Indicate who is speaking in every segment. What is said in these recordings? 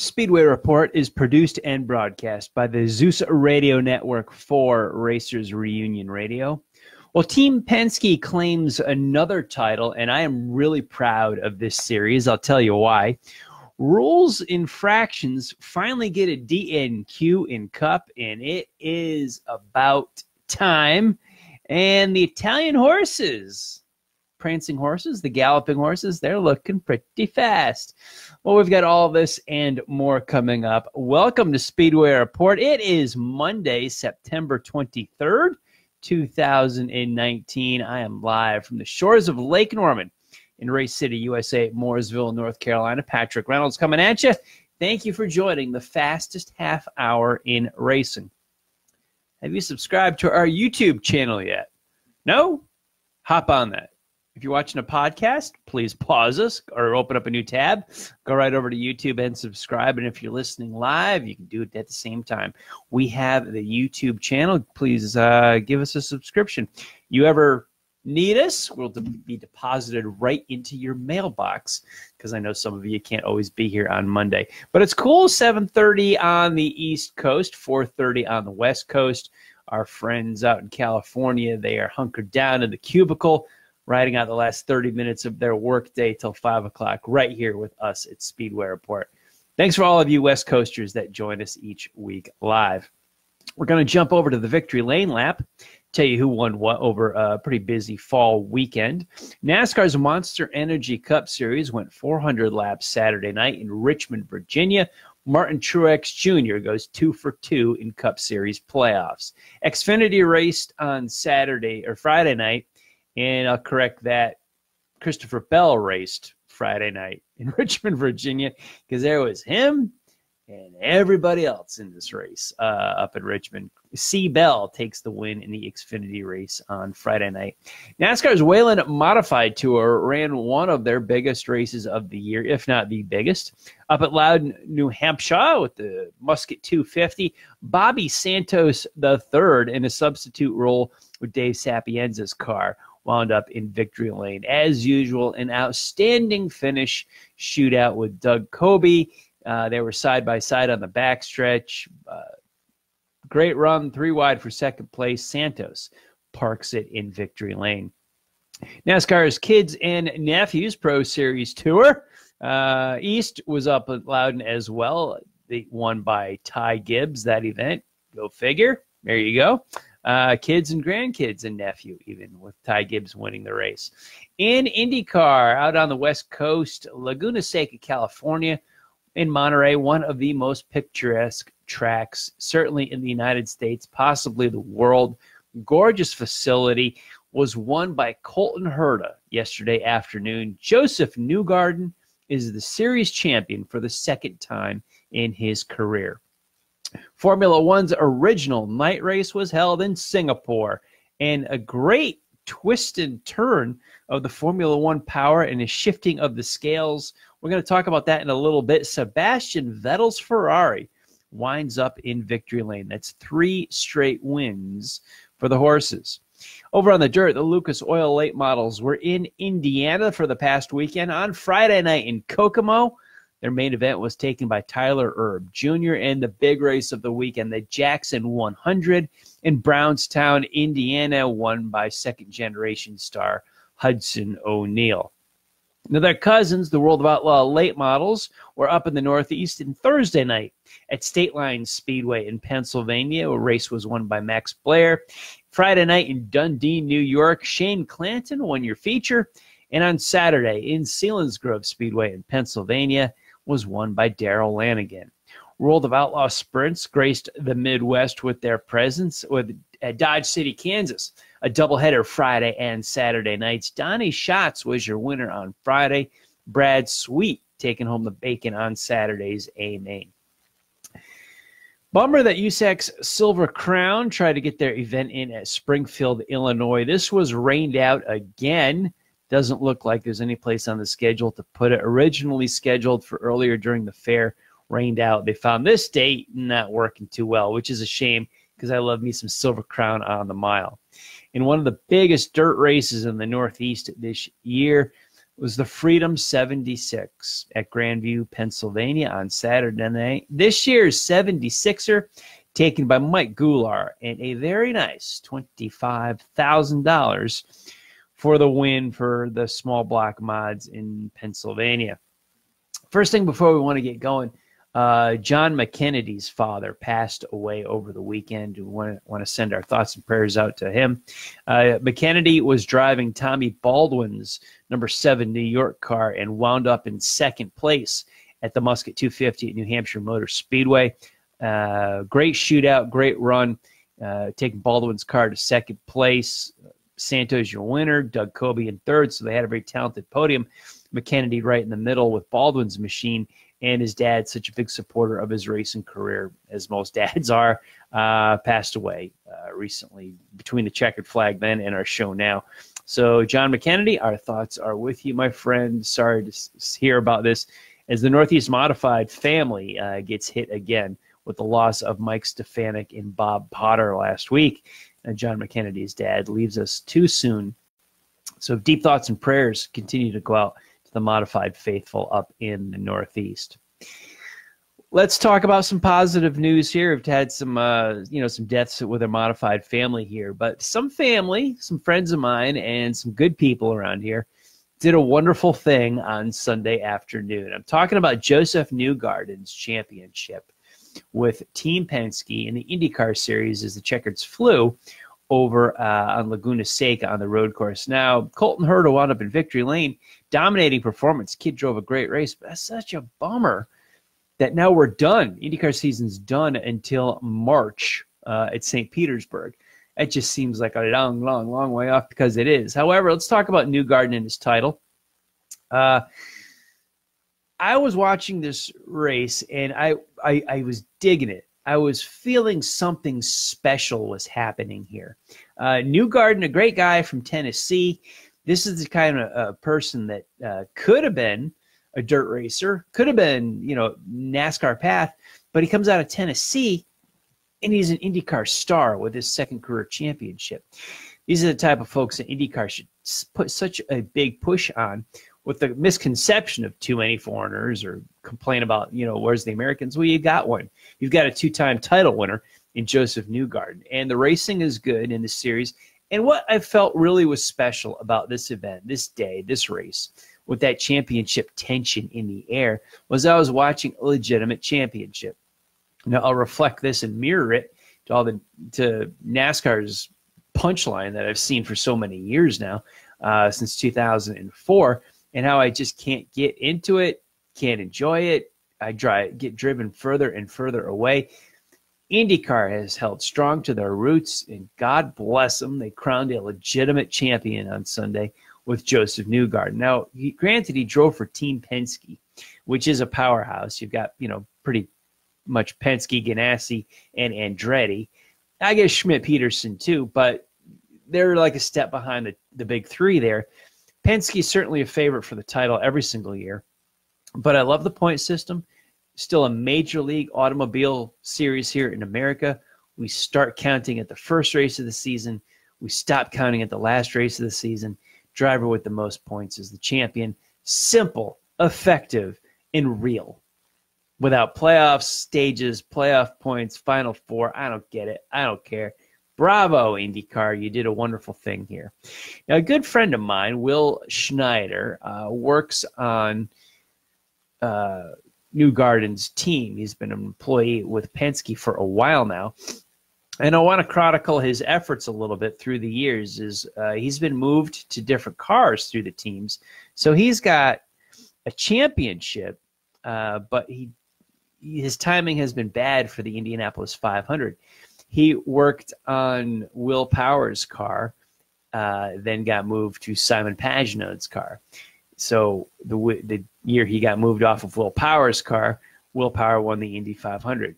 Speaker 1: Speedway Report is produced and broadcast by the Zeus Radio Network for Racers Reunion Radio. Well, Team Penske claims another title, and I am really proud of this series. I'll tell you why. Rules infractions finally get a DNQ in Cup, and it is about time. And the Italian horses prancing horses, the galloping horses, they're looking pretty fast. Well, we've got all this and more coming up. Welcome to Speedway Report. It is Monday, September 23rd, 2019. I am live from the shores of Lake Norman in Race City, USA, Mooresville, North Carolina. Patrick Reynolds coming at you. Thank you for joining the fastest half hour in racing. Have you subscribed to our YouTube channel yet? No? Hop on that. If you're watching a podcast, please pause us or open up a new tab. Go right over to YouTube and subscribe. And if you're listening live, you can do it at the same time. We have the YouTube channel. Please uh, give us a subscription. You ever need us, we'll be deposited right into your mailbox because I know some of you can't always be here on Monday. But it's cool. 7:30 on the East Coast, 4:30 on the West Coast. Our friends out in California, they are hunkered down in the cubicle riding out the last 30 minutes of their workday till 5 o'clock right here with us at Speedway Report. Thanks for all of you West Coasters that join us each week live. We're going to jump over to the Victory Lane lap, tell you who won what over a pretty busy fall weekend. NASCAR's Monster Energy Cup Series went 400 laps Saturday night in Richmond, Virginia. Martin Truex Jr. goes two for two in Cup Series playoffs. Xfinity raced on Saturday or Friday night and I'll correct that. Christopher Bell raced Friday night in Richmond, Virginia, because there was him and everybody else in this race uh, up in Richmond. C. Bell takes the win in the Xfinity race on Friday night. NASCAR's Whelen Modified Tour ran one of their biggest races of the year, if not the biggest, up at Loudon, New Hampshire with the Musket 250. Bobby Santos III in a substitute role with Dave Sapienza's car wound up in victory lane. As usual, an outstanding finish shootout with Doug Coby. Uh, they were side by side on the backstretch. Uh, great run, three wide for second place. Santos parks it in victory lane. NASCAR's Kids and Nephews Pro Series Tour. Uh, East was up at Loudon as well. They won by Ty Gibbs that event. Go figure. There you go uh, kids and grandkids and nephew, even with Ty Gibbs winning the race. In IndyCar, out on the West Coast, Laguna Seca, California, in Monterey, one of the most picturesque tracks, certainly in the United States, possibly the world. Gorgeous facility was won by Colton Herta yesterday afternoon. Josef Newgarden is the series champion for the second time in his career. Formula One's original night race was held in Singapore, and a great twist and turn of the Formula One power and a shifting of the scales. We're going to talk about that in a little bit. Sebastian Vettel's Ferrari winds up in victory lane. That's three straight wins for the horses. Over on the dirt, the Lucas Oil late models were in Indiana for the past weekend. On Friday night in Kokomo, their main event was taken by Tyler Erb Jr. in the big race of the weekend, the Jackson 100 in Brownstown, Indiana, won by second generation star Hudson O'Neal. Now, their cousins, the World of Outlaw late models, were up in the Northeast in Thursday night at State Line Speedway in Pennsylvania. A race was won by Max Blair. Friday night in Dundee, New York, Shane Clanton won your feature. And on Saturday in Selinsgrove Speedway in Pennsylvania, was won by Darrell Lanigan. World of Outlaw Sprints graced the Midwest with their presence with at Dodge City, Kansas. A doubleheader Friday and Saturday nights. Donny Schatz was your winner on Friday. Brad Sweet taking home the bacon on Saturday's A main. Bummer that USAC's Silver Crown tried to get their event in at Springfield, Illinois. This was rained out again. Doesn't look like there's any place on the schedule to put it. Originally scheduled for earlier during the fair, rained out. They found this date not working too well, which is a shame because I love me some Silver Crown on the mile. And one of the biggest dirt races in the Northeast this year, was the Freedom 76 at Grandview, Pennsylvania on Saturday night. This year's 76er taken by Mike Gular and a very nice $25,000 for the win for the small block mods in Pennsylvania. First thing before we want to get going, uh, John McKennedy's father passed away over the weekend. We want to, want to send our thoughts and prayers out to him. Uh, McKennedy was driving Tommy Baldwin's number seven New York car and wound up in second place at the Musket 250 at New Hampshire Motor Speedway. Uh, great shootout, great run, uh, taking Baldwin's car to second place. Santos your winner, Doug Coby in third. So they had a very talented podium. McKennedy right in the middle with Baldwin's machine and his dad, such a big supporter of his racing career, as most dads are, uh, passed away uh, recently between the checkered flag then and our show now. So, John McKennedy, our thoughts are with you, my friend. Sorry to hear about this as the Northeast Modified family uh, gets hit again with the loss of Mike Stefanik and Bob Potter last week. And John McKennedy's dad leaves us too soon. So, deep thoughts and prayers continue to go out to the modified faithful up in the Northeast. Let's talk about some positive news here. We've had some, uh, you know, some deaths with a modified family here, but some family, some friends of mine, and some good people around here did a wonderful thing on Sunday afternoon. I'm talking about Josef Newgarden's championship with Team Penske in the IndyCar Series as the Checkers flew over uh, on Laguna Seca on the road course. Now, Colton Herta wound up in victory lane dominating performance. Kid drove a great race, but that's such a bummer that now we're done. IndyCar season's done until March uh, at St. Petersburg. It just seems like a long, long, long way off because it is. However, let's talk about Newgarden and his title. Uh, I was watching this race and I, I, I was digging it. I was feeling something special was happening here. Uh, Newgarden, a great guy from Tennessee, this is the kind of uh, person that uh, could have been a dirt racer, could have been, you know, NASCAR path, but he comes out of Tennessee and he's an IndyCar star with his second career championship. These are the type of folks that IndyCar should put such a big push on with the misconception of too many foreigners or complain about, you know, where's the Americans? Well, you got one. You've got a two time title winner in Josef Newgarden. And the racing is good in the series. And what I felt really was special about this event, this day, this race, with that championship tension in the air, was I was watching a legitimate championship. Now I'll reflect this and mirror it to all the to NASCAR's punchline that I've seen for so many years now, uh, since 2004, and how I just can't get into it, can't enjoy it. I try get driven further and further away. IndyCar has held strong to their roots, and God bless them. They crowned a legitimate champion on Sunday with Josef Newgarden. Now, he, granted, he drove for Team Penske, which is a powerhouse. You've got, you know, pretty much Penske, Ganassi, and Andretti. I guess Schmidt Peterson too, but they're like a step behind the, the big three there. Penske is certainly a favorite for the title every single year, but I love the point system still a major league automobile series here in America. We start counting at the first race of the season. We stop counting at the last race of the season. Driver with the most points is the champion. Simple, effective, and real. Without playoffs, stages, playoff points, final four. I don't get it. I don't care. Bravo, IndyCar. You did a wonderful thing here. Now, a good friend of mine, Will Schneider, uh, works on uh, Newgarden's team. He's been an employee with Penske for a while now. And I want to chronicle his efforts a little bit through the years. Is uh, he's been moved to different cars through the teams, so he's got a championship, uh, but he his timing has been bad for the Indianapolis 500. He worked on Will Power's car, uh, then got moved to Simon Pagenaud's car. So the the year he got moved off of Will Power's car, Will Power won the Indy 500.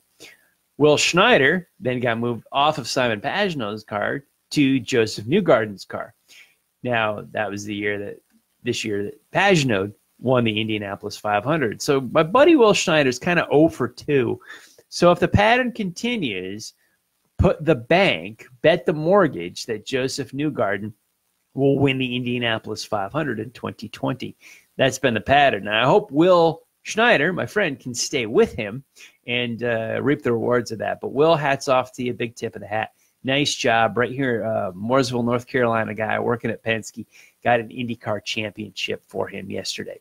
Speaker 1: Will Schneider then got moved off of Simon Pagenaud's car to Josef Newgarden's car. Now that was the year that this year that Pagenaud won the Indianapolis 500. So my buddy Will Schneider is kind of 0 for 2. So if the pattern continues, put the bank, bet the mortgage that Josef Newgarden will win the Indianapolis 500 in 2020. That's been the pattern. And I hope Will Schneider, my friend, can stay with him and uh, reap the rewards of that. But Will, hats off to you. Big tip of the hat. Nice job right here, uh, Mooresville, North Carolina guy working at Penske. Got an IndyCar championship for him yesterday.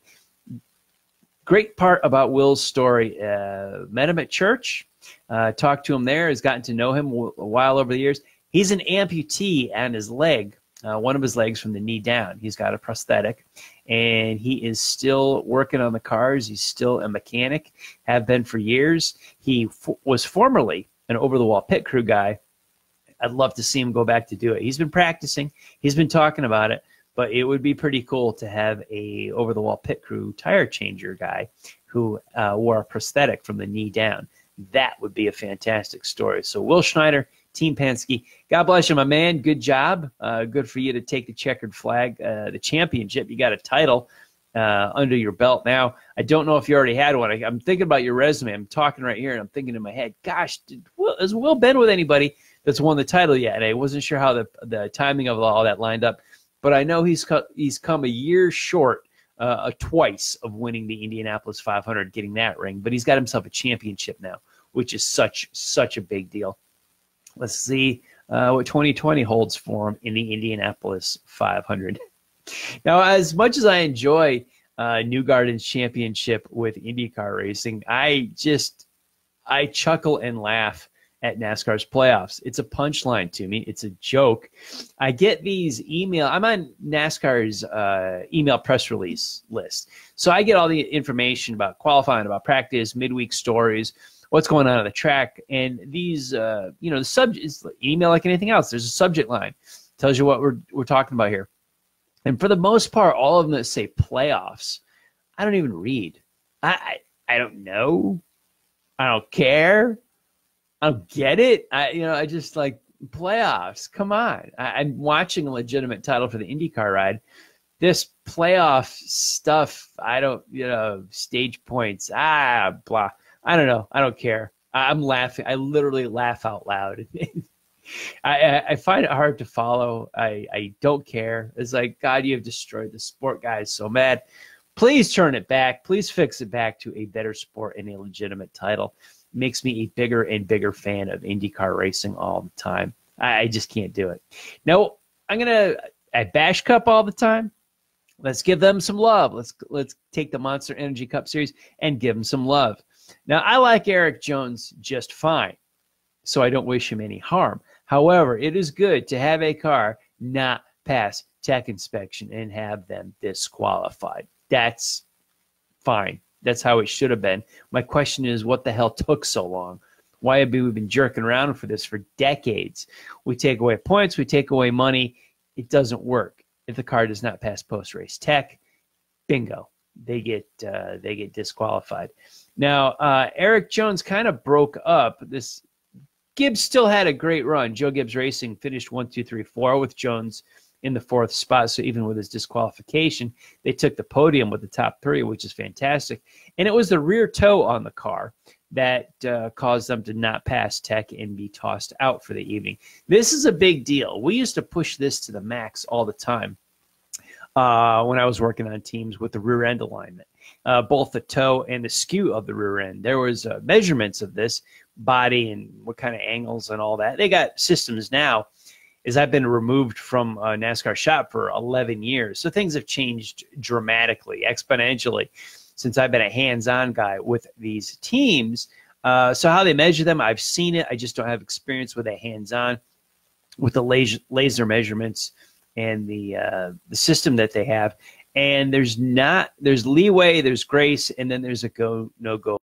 Speaker 1: Great part about Will's story. Uh, met him at church, uh, talked to him there, has gotten to know him a while over the years. He's an amputee and his leg, uh, one of his legs from the knee down. He's got a prosthetic, and he is still working on the cars. He's still a mechanic, have been for years. He f- was formerly an over the wall pit crew guy. I'd love to see him go back to do it. He's been practicing, he's been talking about it, but it would be pretty cool to have a over the wall pit crew tire changer guy who uh, wore a prosthetic from the knee down. That would be a fantastic story. So, Will Schneider, Team Penske. God bless you, my man. Good job. Uh, good for you to take the checkered flag, uh, the championship. You got a title uh, under your belt now. I don't know if you already had one. I, am thinking about your resume. I'm talking right here, and I'm thinking in my head, gosh, did Will, has Will been with anybody that's won the title yet? And I wasn't sure how the the timing of all that lined up, but I know he's co- he's come a year short. Uh, twice of winning the Indianapolis 500, getting that ring, but he's got himself a championship now, which is such such a big deal. Let's see uh, what 2020 holds for him in the Indianapolis 500. now, as much as I enjoy uh, Newgarden's championship with IndyCar racing, I just I chuckle and laugh at NASCAR's playoffs. It's a punchline to me. It's a joke. I get these email. I'm on NASCAR's uh, email press release list, so I get all the information about qualifying, about practice, midweek stories what's going on on the track. And these, uh, you know, the subject is email like anything else. There's a subject line, tells you what we're we're talking about here. And for the most part, all of them that say playoffs, I don't even read. I I, I don't know. I don't care. I don't get it. I you know I just like playoffs. Come on. I, I'm watching a legitimate title for the IndyCar ride this playoff stuff, I don't, you know, stage points, ah, blah. I don't know. I don't care. I'm laughing. I literally laugh out loud. I, I find it hard to follow. I, I don't care. It's like, God, you have destroyed the sport, guys. So mad. Please turn it back. Please fix it back to a better sport and a legitimate title. Makes me a bigger and bigger fan of IndyCar racing all the time. I, I just can't do it. No, I'm gonna at Bash Cup all the time. Let's give them some love. Let's let's take the Monster Energy Cup Series and give them some love. Now, I like Erik Jones just fine, so I don't wish him any harm. However, it is good to have a car not pass tech inspection and have them disqualified. That's fine. That's how it should have been. My question is, what the hell took so long? Why have we been jerking around for this for decades? We take away points, we take away money. It doesn't work. If the car does not pass post race tech, bingo, they get uh, they get disqualified. Now, uh, Erik Jones kind of broke up. This Gibbs still had a great run. Joe Gibbs Racing finished one, two, three, four with Jones in the fourth spot. So even with his disqualification, they took the podium with the top three, which is fantastic. And it was the rear toe on the car that uh, caused them to not pass tech and be tossed out for the evening. This is a big deal. We used to push this to the max all the time uh, when I was working on teams with the rear end alignment uh, both the toe and the skew of the rear end. There was uh, measurements of this body and what kind of angles and all that. They got systems now. As I've been removed from a NASCAR shop for 11 years, so things have changed dramatically, exponentially, since I've been a hands-on guy with these teams. Uh, so how they measure them, I've seen it. I just don't have experience with a hands-on, with the laser, laser measurements and the uh, the system that they have and there's not there's leeway, there's grace, and then there's a go no go.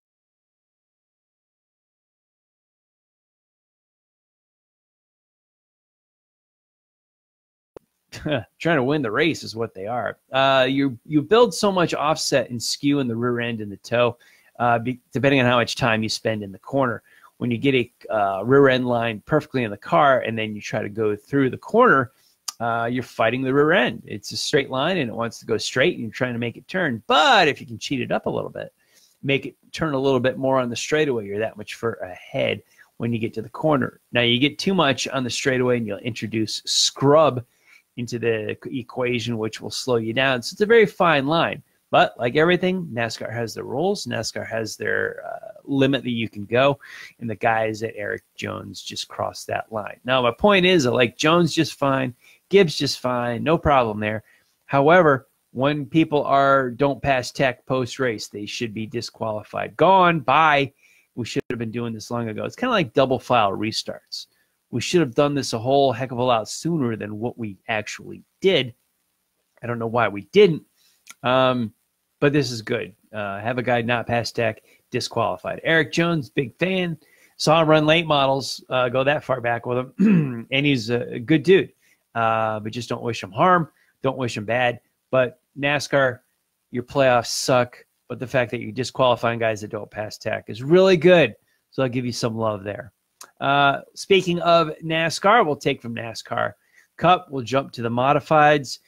Speaker 1: trying to win the race is what they are. Uh, you you build so much offset and skew in the rear end and the toe, uh, be, depending on how much time you spend in the corner. When you get a uh, rear end line perfectly in the car, and then you try to go through the corner, uh, you're fighting the rear end. It's a straight line and it wants to go straight and you're trying to make it turn. But if you can cheat it up a little bit, make it turn a little bit more on the straightaway, you're that much further ahead when you get to the corner. Now you get too much on the straightaway and you'll introduce scrub into the equation, which will slow you down. So it's a very fine line. But like everything, NASCAR has the rules. NASCAR has their uh, limit that you can go, and the guys at Erik Jones just crossed that line. Now, my point is, I like Jones just fine, Gibbs just fine, no problem there. However, when people are don't pass tech post race, they should be disqualified. Gone. Bye. We should have been doing this long ago. It's kind of like double file restarts. We should have done this a whole heck of a lot sooner than what we actually did. I don't know why we didn't. Um, but this is good. Uh, have a guy not pass tech disqualified. Erik Jones, big fan. Saw him run late models, uh, go that far back with him, and he's a good dude. Uh, but just don't wish him harm. Don't wish him bad. But NASCAR, your playoffs suck. But the fact that you're disqualifying guys that don't pass tech is really good. So I'll give you some love there. Uh, speaking of NASCAR, we'll take from NASCAR Cup. We'll jump to the modifieds.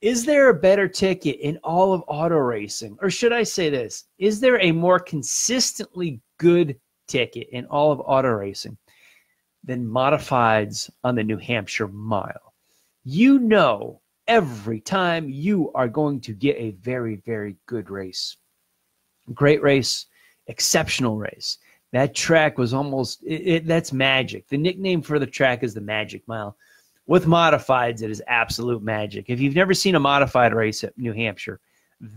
Speaker 1: Is there a better ticket in all of auto racing? Or should I say this? Is there a more consistently good ticket in all of auto racing than modifieds on the New Hampshire mile? You know every time you are going to get a very, very good race. Great race, exceptional race. That track was almost, it, it, that's magic. The nickname for the track is the Magic Mile with modifieds, it is absolute magic. If you've never seen a modified race at New Hampshire,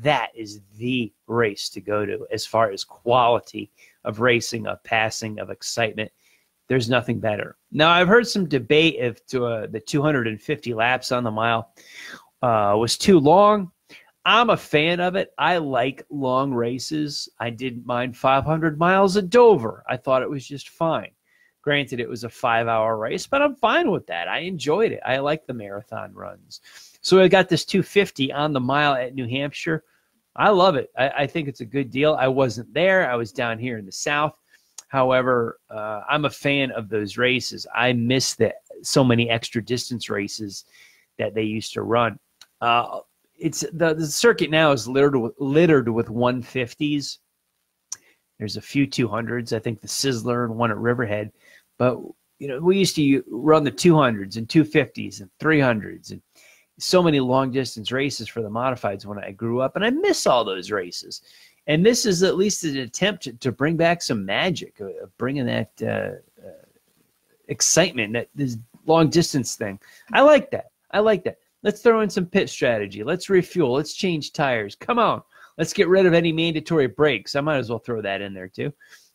Speaker 1: that is the race to go to as far as quality of racing, of passing, of excitement. There's nothing better. Now, I've heard some debate if to, uh, the 250 laps on the mile uh, was too long. I'm a fan of it. I like long races. I didn't mind 500 miles at Dover. I thought it was just fine. Granted, it was a five hour race, but I'm fine with that. I enjoyed it. I like the marathon runs. So I got this 250 on the mile at New Hampshire. I love it. I, I think it's a good deal. I wasn't there, I was down here in the South. However, uh, I'm a fan of those races. I miss the so many extra distance races that they used to run. Uh, it's the, the circuit now is littered with, littered with 150s. There's a few 200s. I think the Sizzler and one at Riverhead. But you know, we used to run the 200s and 250s and 300s and so many long distance races for the modifieds when I grew up, and I miss all those races. And this is at least an attempt to, to bring back some magic, of bringing that uh, uh, excitement, that this long distance thing. I like that. I like that. Let's throw in some pit strategy. Let's refuel. Let's change tires. Come on. Let's get rid of any mandatory brakes. I might as well throw that in there too.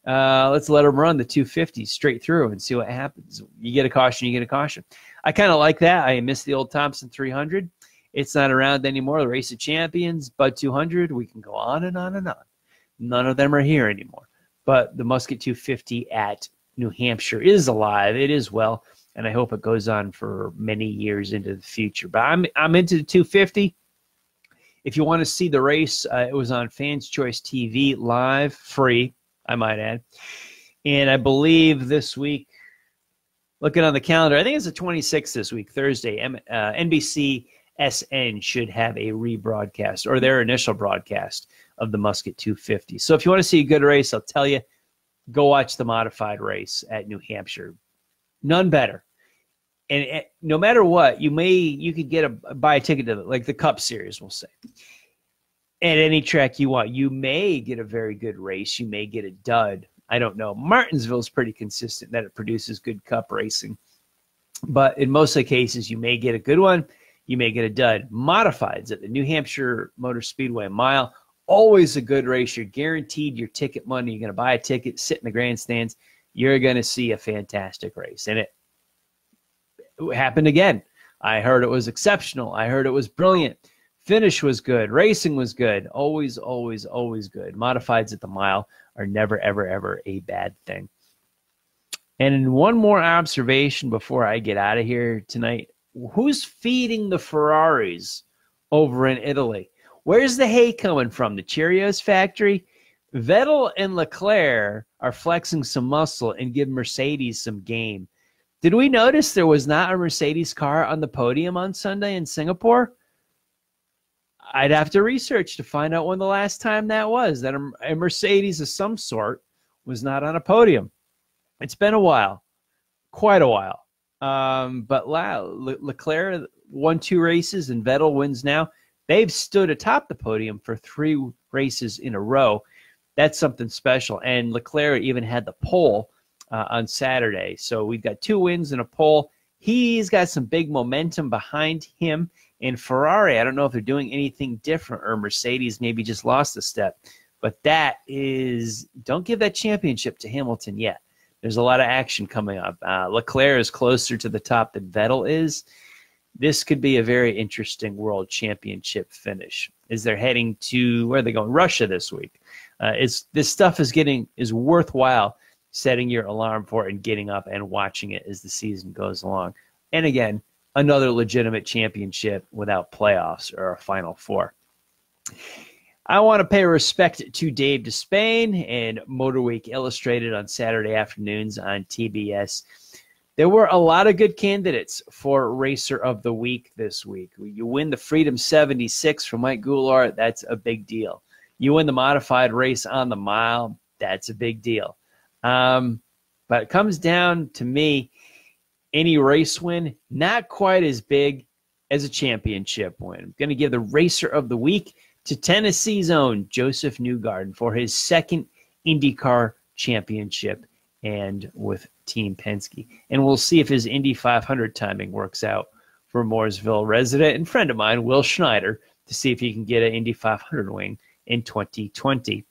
Speaker 1: Uh, let's let them run the 250 straight through and see what happens. You get a caution, you get a caution. I kind of like that. I miss the old Thompson 300. It's not around anymore. The Race of Champions, Bud 200. We can go on and on and on. None of them are here anymore. But the Musket 250 at New Hampshire is alive. It is well, and I hope it goes on for many years into the future. But I'm I'm into the 250. If you want to see the race, uh, it was on Fans Choice TV live, free I might add. And I believe this week, looking on the calendar, I think it's the 26th this week, Thursday. uh, NBC SN should have a rebroadcast or their initial broadcast of the Musket 250. So if you want to see a good race, I'll tell you, go watch the modified race at New Hampshire. None better. And it, no matter what, you may you could get a buy a ticket to the, like the Cup Series, we'll say at any track you want. You may get a very good race. You may get a dud. I don't know. Martinsville is pretty consistent that it produces good cup racing. But in most of the cases, you may get a good one. You may get a dud. Modifieds at the New Hampshire Motor Speedway mile. Always a good race. You're guaranteed your ticket money. You're going to buy a ticket, sit in the grandstands. You're going to see a fantastic race. And it, happened again. I heard it was exceptional. I heard it was brilliant. Finish was good. Racing was good. Always, always, always good. Modifieds at the mile are never, ever, ever a bad thing. And one more observation before I get out of here tonight. Who's feeding the Ferraris over in Italy? Where's the hay coming from? The Cheerios factory? Vettel and Leclerc are flexing some muscle and give Mercedes some game. Did we notice there was not a Mercedes car on the podium on Sunday in Singapore? I'd have to research to find out when the last time that was that a, Mercedes of some sort was not on a podium. It's been a while, quite a while. Um, but wow, Le- Leclerc won two races and Vettel wins now. They've stood atop the podium for three races in a row. That's something special. And Leclerc even had the pole uh, on Saturday. So we've got two wins and a pole. He's got some big momentum behind him. And Ferrari, I don't know if they're doing anything different or Mercedes maybe just lost a step. But that is, don't give that championship to Hamilton yet. There's a lot of action coming up. Uh, Leclerc is closer to the top than Vettel is. This could be a very interesting world championship finish. Is they're heading to where are they going? Russia this week. Uh, it's this stuff is getting is worthwhile setting your alarm for and getting up and watching it as the season goes along. And again, another legitimate championship without playoffs or a final four. I want to pay respect to Dave Despain and Motorweek Illustrated on Saturday afternoons on TBS. There were a lot of good candidates for Racer of the Week this week. You win the Freedom 76 from Mike Gular, that's a big deal. You win the modified race on the mile, that's a big deal. Um, but it comes down to me any race win, not quite as big as a championship win. I'm going to give the Racer of the Week to Tennessee's own Josef Newgarden for his second IndyCar championship and with Team Penske. And we'll see if his Indy 500 timing works out for Mooresville resident and friend of mine, Will Schneider, to see if he can get an Indy 500 wing in 2020.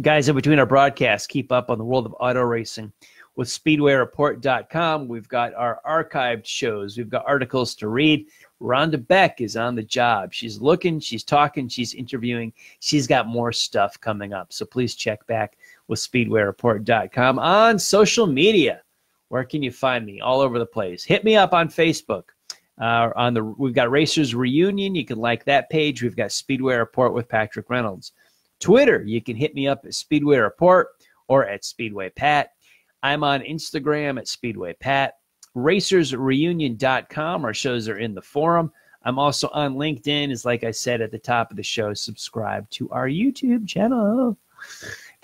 Speaker 1: Guys, in between our broadcasts, keep up on the world of auto racing with SpeedwayReport.com. We've got our archived shows, we've got articles to read. Rhonda Beck is on the job. She's looking, she's talking, she's interviewing. She's got more stuff coming up. So please check back with SpeedwayReport.com on social media. Where can you find me? All over the place. Hit me up on Facebook. Uh, on the we've got Racers Reunion. You can like that page. We've got Speedway Report with Patrick Reynolds. Twitter, you can hit me up at Speedway Report or at Speedway Pat. I'm on Instagram at Speedway Pat. RacersReunion.com. Our shows are in the forum. I'm also on LinkedIn. Is like I said at the top of the show, subscribe to our YouTube channel.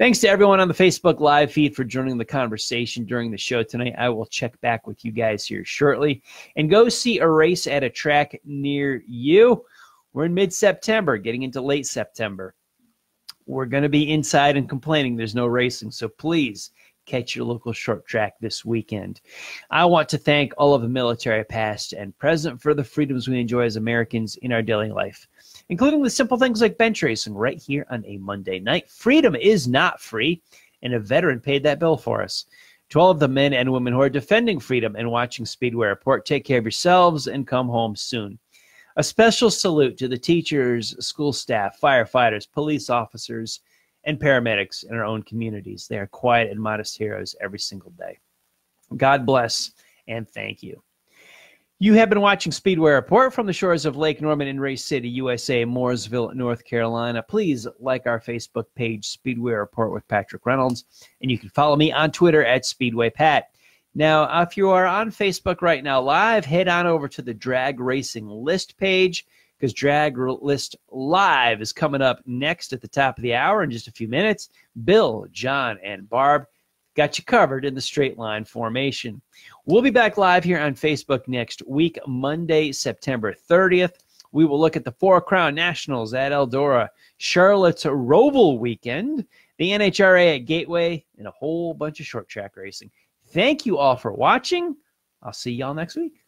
Speaker 1: Thanks to everyone on the Facebook live feed for joining the conversation during the show tonight. I will check back with you guys here shortly and go see a race at a track near you. We're in mid September, getting into late September. We're going to be inside and complaining there's no racing. So please catch your local short track this weekend. I want to thank all of the military, past and present, for the freedoms we enjoy as Americans in our daily life, including the simple things like bench racing right here on a Monday night. Freedom is not free, and a veteran paid that bill for us. To all of the men and women who are defending freedom and watching Speedway Report, take care of yourselves and come home soon. A special salute to the teachers, school staff, firefighters, police officers, and paramedics in our own communities. They are quiet and modest heroes every single day. God bless and thank you. You have been watching Speedway Report from the shores of Lake Norman in Race City, USA, Mooresville, North Carolina. Please like our Facebook page, Speedway Report with Patrick Reynolds, and you can follow me on Twitter at Speedway Pat. Now, if you are on Facebook right now live, head on over to the Drag Racing List page because Drag List Live is coming up next at the top of the hour in just a few minutes. Bill, John, and Barb got you covered in the straight line formation. We'll be back live here on Facebook next week, Monday, September 30th. We will look at the Four Crown Nationals at Eldora, Charlotte's Roval weekend, the NHRA at Gateway, and a whole bunch of short track racing. Thank you all for watching. I'll see y'all next week.